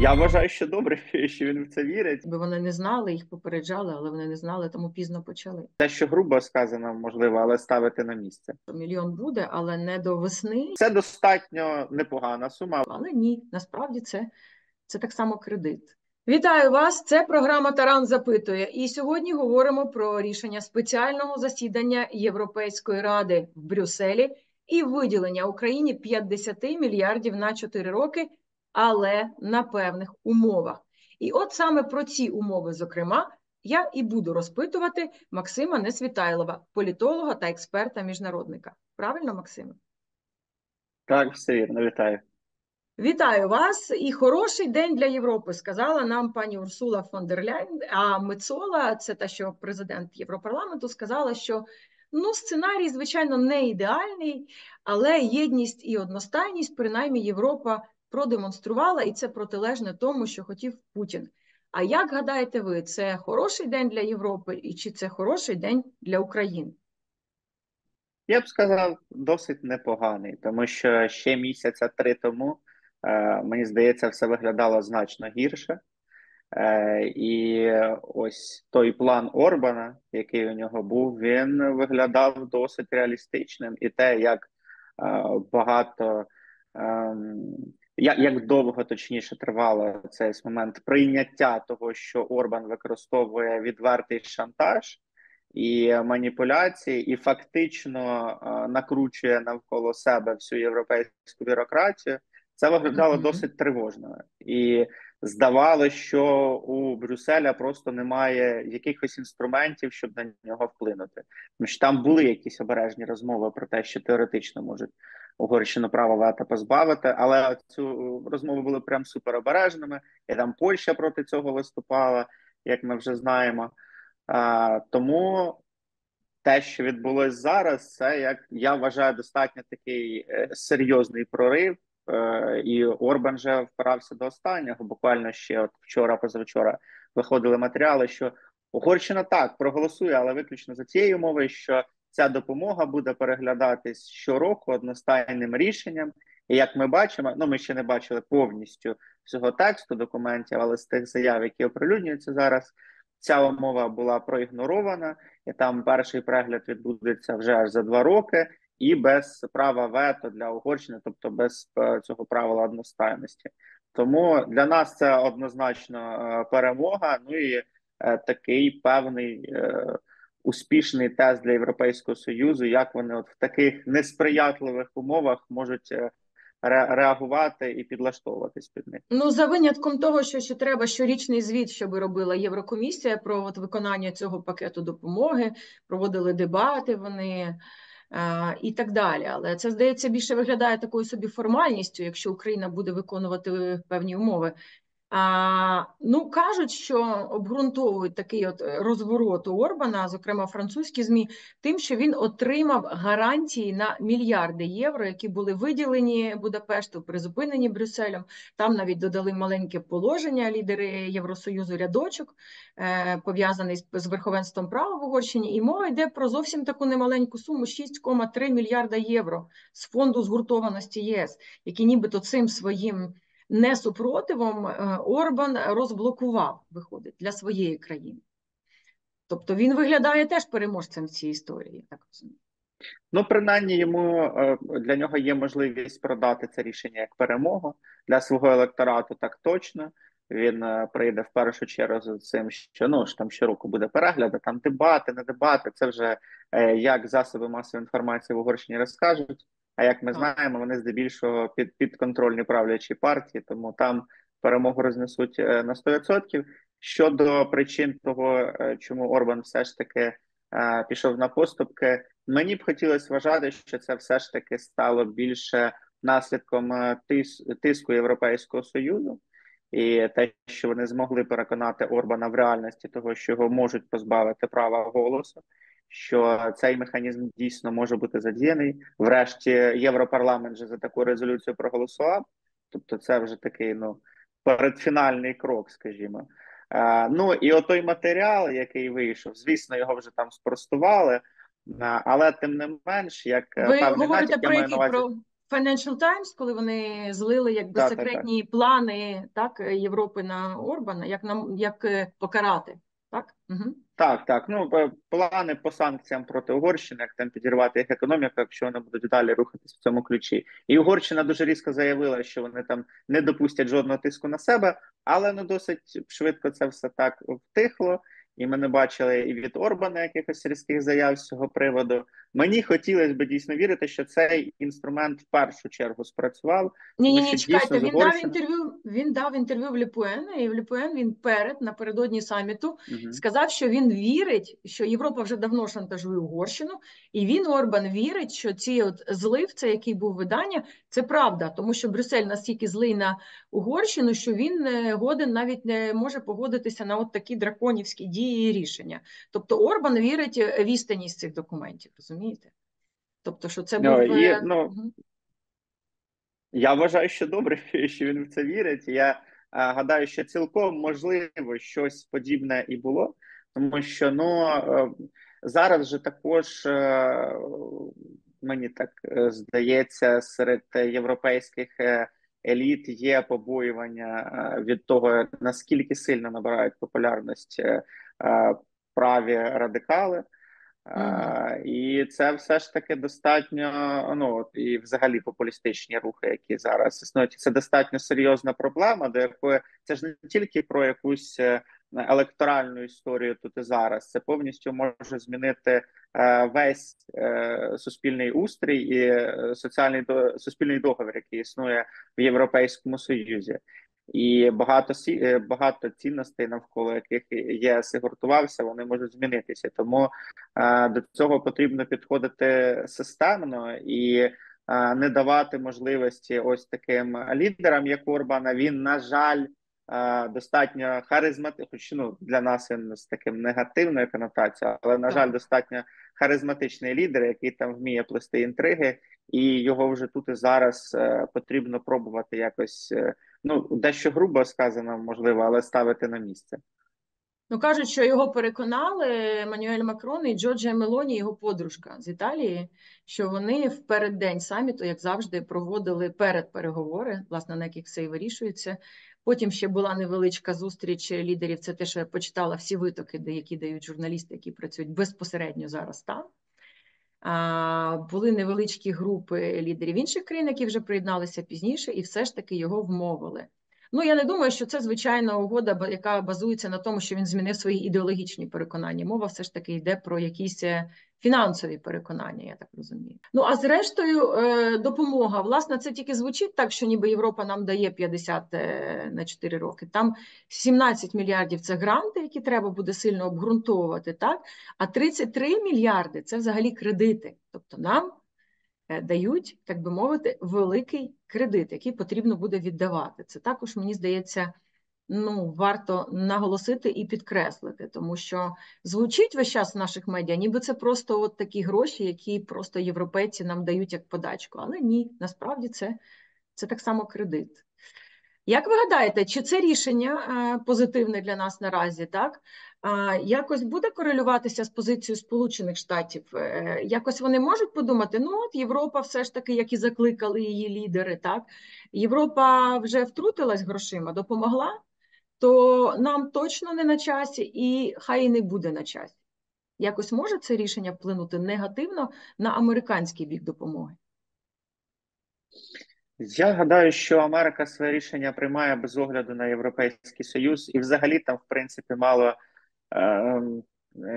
Я вважаю, що добре, що він в це вірить. Бо вони не знали, їх попереджали, але вони не знали, тому пізно почали. Те, що грубо сказано, можливо, але ставити на місце. Мільйон буде, але не до весни. Це достатньо непогана сума. Але ні, насправді це, це так само кредит. Вітаю вас! Це програма Таран запитує. І сьогодні говоримо про рішення спеціального засідання Європейської ради в Брюсселі і виділення Україні 50 мільярдів на 4 роки, але на певних умовах. І от саме про ці умови, зокрема, я і буду розпитувати Максима Несвітайлова, політолога та експерта-міжнародника. Правильно, Максиме? Так, все вірно, вітаю. Вітаю вас і хороший день для Європи, сказала нам пані Урсула фон дер Ляйн. А Мецола, це та, що президент Європарламенту, сказала, що ну, сценарій, звичайно, не ідеальний, але єдність і одностайність, принаймні, Європа продемонструвала, і це протилежне тому, що хотів Путін. А як гадаєте ви, це хороший день для Європи, і чи це хороший день для України? Я б сказав, досить непоганий, тому що ще місяця три тому, е, мені здається, все виглядало значно гірше. Е, і ось той план Орбана, який у нього був, він виглядав досить реалістичним. І те, як е, багато, е, як, як довго точніше тривало цей момент прийняття того, що Орбан використовує відвертий шантаж і маніпуляції, і фактично е, накручує навколо себе всю європейську бюрократію. Це виглядало mm -hmm. досить тривожно, і здавалося, що у Брюсселя просто немає якихось інструментів, щоб на нього вплинути. Тому що там були якісь обережні розмови про те, що теоретично можуть Угорщину права вето позбавити, але цю розмови були прям суперобережними, і там Польща проти цього виступала, як ми вже знаємо. А, Тому те, що відбулось зараз, це як я вважаю достатньо такий е, серйозний прорив. Е, і Орбан вже впирався до останнього. Буквально ще от вчора, позавчора виходили матеріали, що Угорщина так проголосує, але виключно за цією умовою, що ця допомога буде переглядатись щороку одностайним рішенням. І як ми бачимо, ну ми ще не бачили повністю всього тексту документів, але з тих заяв, які оприлюднюються зараз, ця умова була проігнорована, і там перший перегляд відбудеться вже аж за два роки і без права вето для Угорщини, тобто без е, цього правила одностайності. Тому для нас це однозначно е, перемога. Ну і е, такий певний успішний тест для Європейського союзу, як вони от в таких несприятливих умовах можуть. Реагувати і підлаштовуватись під них. Ну за винятком того, що ще треба щорічний звіт, щоб робила Єврокомісія про от виконання цього пакету допомоги, проводили дебати. Вони і так далі. Але це здається більше виглядає такою собі формальністю, якщо Україна буде виконувати певні умови. А, Ну кажуть, що обґрунтовують такий от розворот у Орбана, зокрема французькі змі, тим, що він отримав гарантії на мільярди євро, які були виділені Будапешту, призупинені Брюсселем. Там навіть додали маленьке положення лідери Євросоюзу рядочок, е, пов'язаний з верховенством права в Угорщині. І мова йде про зовсім таку немаленьку суму 6,3 мільярда євро з фонду згуртованості ЄС, які нібито цим своїм несупротивом е, Орбан розблокував, виходить, для своєї країни. Тобто він виглядає теж переможцем в цій історії, так розумію. Ну, принаймні, йому е, для нього є можливість продати це рішення як перемогу для свого електорату, так точно. Він е, прийде в першу чергу з цим, що ну ж там щороку буде перегляд, там дебати, не дебати. Це вже як засоби масової інформації в Угорщині розкажуть. А як ми знаємо, вони здебільшого під підконтрольні правлячі партії, тому там перемогу рознесуть е, на 100%. Щодо причин того, е, чому Орбан все ж таки е, пішов на поступки, мені б хотілося вважати, що це все ж таки стало більше наслідком тис тиску Європейського союзу, і те, що вони змогли переконати Орбана в реальності того, що його можуть позбавити права голосу що цей механізм дійсно може бути задіяний. Врешті Європарламент вже за таку резолюцію проголосував. Тобто, це вже такий ну передфінальний крок, скажімо. Е, ну і отой матеріал, який вийшов, звісно, його вже там спростували, е, але тим не менш, як ви говорите про який, про, Financial Times, коли вони злили якби Так, секретні плани так Європи на Орбана, як нам як е, покарати, так? Угу. Так, так. Ну плани по санкціям проти Угорщини, як там підірвати їх економіку, якщо вони будуть далі рухатись в цьому ключі. І Угорщина дуже різко заявила, що вони там не допустять жодного тиску на себе, але ну досить швидко це все так втихло і ми не бачили і від Орбана якихось різких заяв з цього приводу. Мені хотілося б дійсно вірити, що цей інструмент в першу чергу спрацював. Ні, ні, ні, чекайте. Він дав інтерв'ю. Він дав інтерв'ю в Ліпуена, і в Ліпуен він перед напередодні саміту угу. сказав, що він вірить, що Європа вже давно шантажує Угорщину, і він Орбан вірить, що ці от злив, це який був видання, це правда, тому що Брюссель настільки злий на Угорщину, що він не годен навіть не може погодитися на от такі драконівські дії дії рішення. Тобто Орбан вірить в істинність цих документів, розумієте? Тобто, що це ну, був. І, ну, угу. Я вважаю, що добре, що він в це вірить. Я а, гадаю, що цілком можливо щось подібне і було, тому що ну е, зараз же також. Е, мені так е, здається, серед європейських еліт є побоювання від того, наскільки сильно набирають популярність Е, праві радикали. Uh, і це все ж таки достатньо. Ну і взагалі популістичні рухи, які зараз існують. Це достатньо серйозна проблема, до якої це ж не тільки про якусь е, електоральну історію тут і зараз. Це повністю може змінити е, весь суспільний устрій і соціальний до суспільний договір, який існує в Європейському Союзі і багато е, багато цінностей, навколо яких ЄС і гуртувався, вони можуть змінитися. Тому е, до цього потрібно підходити системно і е, не давати можливості ось таким лідерам, як Орбана. Він на жаль. Е, достатньо харизматичний, хоч ну для нас він з таким негативною конотацією, але на жаль, достатньо харизматичний лідер, який там вміє плести інтриги, і його вже тут і зараз потрібно пробувати якось ну дещо грубо сказано, можливо, але ставити на місце. Ну кажуть, що його переконали Манюель Макрон і Джорджія Мелоні, його подружка з Італії, що вони в переддень саміту, як завжди, проводили перед переговори, власне, на яких все і вирішується. Потім ще була невеличка зустріч лідерів. Це те, що я почитала всі витоки, які дають журналісти, які працюють безпосередньо зараз там. Були невеличкі групи лідерів інших країн, які вже приєдналися пізніше, і все ж таки його вмовили. Ну я не думаю, що це звичайна угода, яка базується на тому, що він змінив свої ідеологічні переконання. Мова все ж таки йде про якісь е, фінансові переконання, я так розумію. Ну а зрештою, е, допомога. Власне, це тільки звучить так, що ніби Європа нам дає 50 е, на 4 роки. Там 17 мільярдів це гранти, які треба буде сильно обґрунтовувати, так а 33 мільярди це взагалі кредити. Тобто нам дають, так би мовити, великий кредит, який потрібно буде віддавати. Це також, мені здається, ну, варто наголосити і підкреслити, тому що звучить весь час в наших медіа, ніби це просто от такі гроші, які просто європейці нам дають як подачку. Але ні, насправді це, це так само кредит. Як ви гадаєте, чи це рішення е, позитивне для нас наразі? Так якось буде корелюватися з позицією Сполучених Штатів? Е, якось вони можуть подумати: ну от Європа, все ж таки, як і закликали її лідери, так Європа вже втрутилась грошима, допомогла, то нам точно не на часі, і хай і не буде на часі. Якось може це рішення вплинути негативно на американський бік допомоги? Я гадаю, що Америка своє рішення приймає без огляду на Європейський Союз, і взагалі там, в принципі, мало,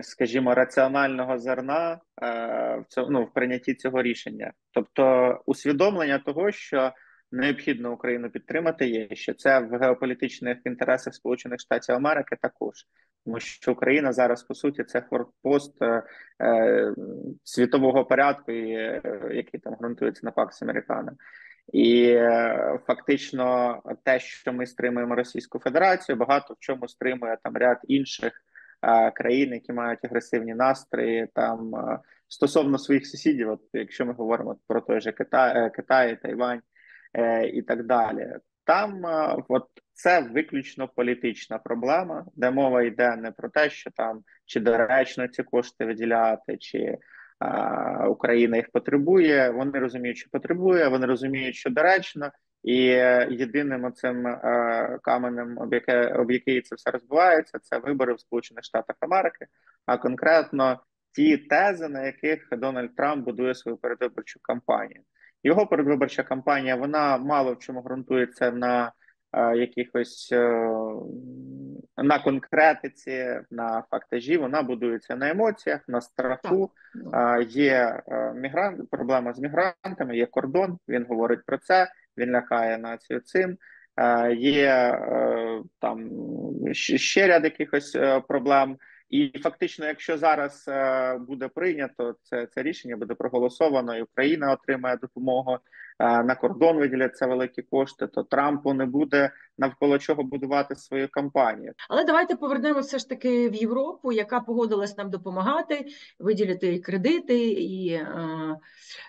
скажімо, раціонального зерна е, в цьому ну, в прийнятті цього рішення. Тобто, усвідомлення того, що необхідно Україну підтримати, є що це в геополітичних інтересах Сполучених Штатів Америки також, тому що Україна зараз по суті це форпост е, е світового порядку, і, е, який там ґрунтується на Пакс Американа. І е, фактично, те, що ми стримуємо Російську Федерацію, багато в чому стримує там ряд інших е, країн, які мають агресивні настрої там стосовно своїх сусідів. От якщо ми говоримо про той же Китай, е, Китай, Тайвань е, і так далі, там от це виключно політична проблема, де мова йде не про те, що там чи доречно ці кошти виділяти, чи Україна їх потребує. Вони розуміють, що потребує, вони розуміють, що доречно, і єдиним оцим каменем, об яке об який це все розбивається, це вибори в Сполучених Штатах Америки, а конкретно ті тези, на яких Дональд Трамп будує свою передвиборчу кампанію. Його передвиборча кампанія вона мало в чому ґрунтується на е, якихось е, на конкретиці, на фактажі. Вона будується на емоціях, на страху. Е, є е, мігрант, проблема з мігрантами, є кордон. Він говорить про це. Він лякає націю цим. Е, є е, там ще ряд якихось е, проблем. І фактично, якщо зараз буде прийнято це це рішення, буде проголосовано, і Україна отримає допомогу на кордон. Виділяться великі кошти. То Трампу не буде навколо чого будувати свою кампанію. Але давайте повернемося ж таки в Європу, яка погодилась нам допомагати, виділити і кредити і е,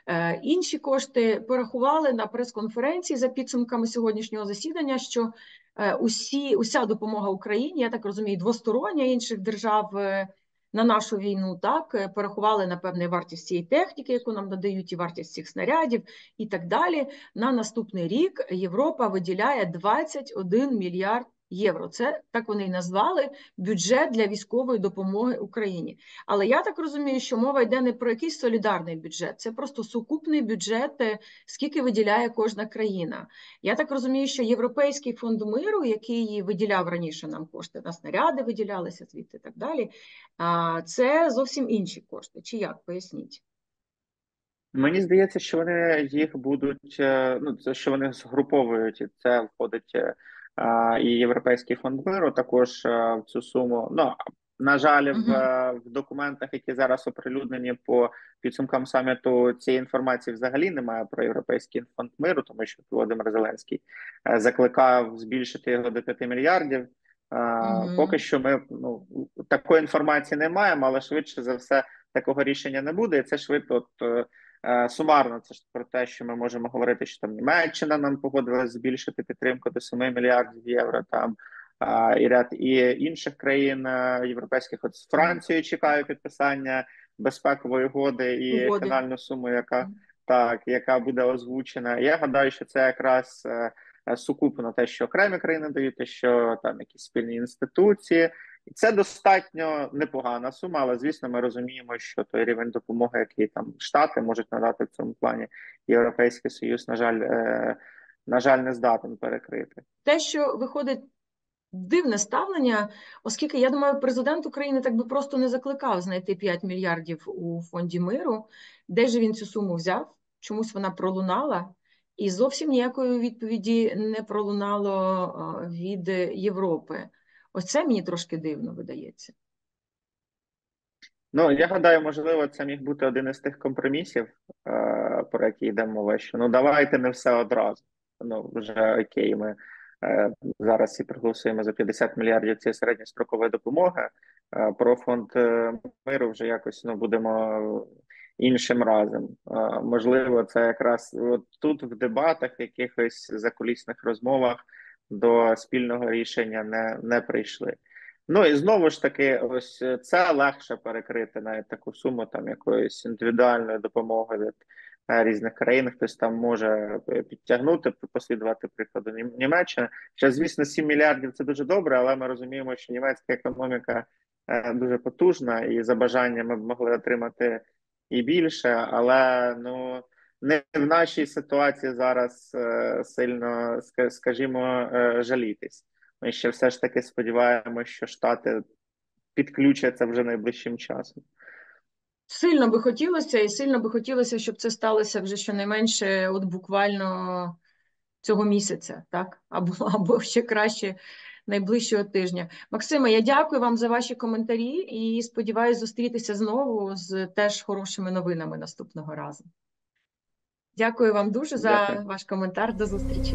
е, інші кошти. Порахували на прес-конференції за підсумками сьогоднішнього засідання, що Е, усі, уся допомога Україні, я так розумію, двостороння інших держав е, на нашу війну так е, порахували напевне вартість цієї техніки, яку нам надають, і вартість цих снарядів, і так далі. На наступний рік Європа виділяє 21 мільярд євро. Це так вони і назвали бюджет для військової допомоги Україні. Але я так розумію, що мова йде не про якийсь солідарний бюджет, це просто сукупний бюджет, е, скільки виділяє кожна країна. Я так розумію, що Європейський фонд миру, який виділяв раніше нам кошти на снаряди, виділялися звідти і так далі. Це зовсім інші кошти. Чи як поясніть? Мені здається, що вони їх будуть, е, ну це що вони згруповують, і це входить е, і Європейський фонд миру також е, в цю суму. Ну на жаль, в, е, в документах, які зараз оприлюднені по підсумкам саміту, цієї інформації взагалі немає про європейський фонд миру, тому що Володимир Зеленський е, закликав збільшити його до 5 мільярдів. Uh Поки що ми ну такої інформації не маємо, але швидше за все такого рішення не буде. І це швидко от, Е, сумарно, це ж про те, що ми можемо говорити, що там Німеччина нам погодилась збільшити підтримку до 7 мільярдів євро. Там і ряд і інших країн е, європейських от з Францією чекаю підписання безпекової угоди і Угоди. фінальну суму, яка так яка буде озвучена. Я гадаю, що це якраз е, сукупно те, що окремі країни дають, те, що там якісь спільні інституції. Це достатньо непогана сума, але звісно, ми розуміємо, що той рівень допомоги, який там штати можуть надати в цьому плані, європейський союз, на жаль, е, на жаль, не здатен перекрити. Те, що виходить дивне ставлення, оскільки я думаю, президент України так би просто не закликав знайти 5 мільярдів у фонді миру, де ж він цю суму взяв? Чомусь вона пролунала. І зовсім ніякої відповіді не пролунало від Європи. Ось це мені трошки дивно видається. Ну, я гадаю, можливо, це міг бути один із тих компромісів, е, про які йде мова, що ну давайте не все одразу. Ну, вже окей, ми е, зараз і проголосуємо за 50 мільярдів цієї середньострокової допомоги. Е, про фонд миру вже якось ну будемо іншим разом. Можливо, це якраз от тут в дебатах, якихось закулісних розмовах до спільного рішення не не прийшли. Ну і знову ж таки, ось це легше перекрити навіть таку суму там якоїсь індивідуальної допомоги від е, різних країн. Хтось там може підтягнути, послідувати прикладу Німеччини. Ще, звісно, 7 мільярдів це дуже добре, але ми розуміємо, що німецька економіка е, дуже потужна, і за бажанням ми б могли отримати і більше, але ну не в нашій ситуації зараз е, сильно скажімо, е, жалітись. Ми ще все ж таки сподіваємося, що Штати підключаться вже найближчим часом. Сильно би хотілося, і сильно би хотілося, щоб це сталося вже щонайменше, от буквально цього місяця, так? Або або ще краще найближчого тижня. Максиме, я дякую вам за ваші коментарі і сподіваюся зустрітися знову з теж хорошими новинами наступного разу. Дякую вам дуже за ваш коментар. До зустрічі.